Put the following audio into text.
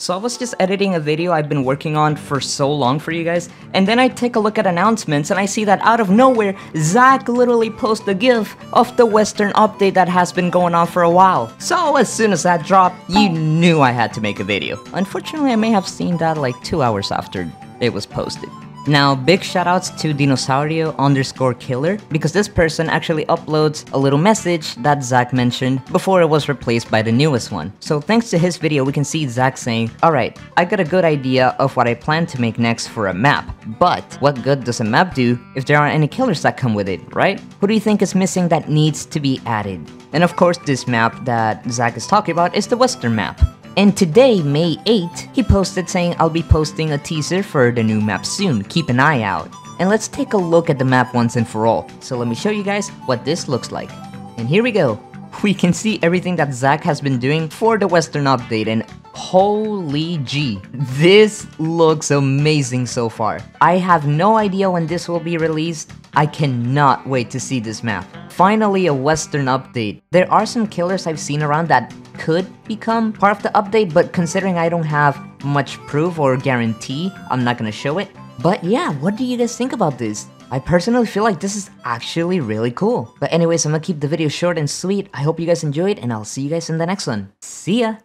So I was just editing a video I've been working on for so long for you guys, and then I take a look at announcements and I see that out of nowhere, Zach literally posted a gif of the Western update that has been going on for a while. So as soon as that dropped, you knew I had to make a video. Unfortunately, I may have seen that like two hours after it was posted. Now, big shoutouts to Dinosaurio underscore killer because this person actually uploads a little message that Zach mentioned before it was replaced by the newest one. So thanks to his video, we can see Zach saying, Alright, I got a good idea of what I plan to make next for a map, but what good does a map do if there aren't any killers that come with it, right? Who do you think is missing that needs to be added? And of course, this map that Zach is talking about is the Western map. And today, May 8, he posted saying I'll be posting a teaser for the new map soon, keep an eye out. And let's take a look at the map once and for all. So let me show you guys what this looks like. And here we go. We can see everything that Zach has been doing for the Western update and holy G, this looks amazing so far. I have no idea when this will be released. I cannot wait to see this map. Finally a Western update. There are some killers I've seen around that could become part of the update, but considering I don't have much proof or guarantee, I'm not gonna show it. But yeah, what do you guys think about this? I personally feel like this is actually really cool. But anyways, I'm gonna keep the video short and sweet. I hope you guys enjoyed and I'll see you guys in the next one. See ya!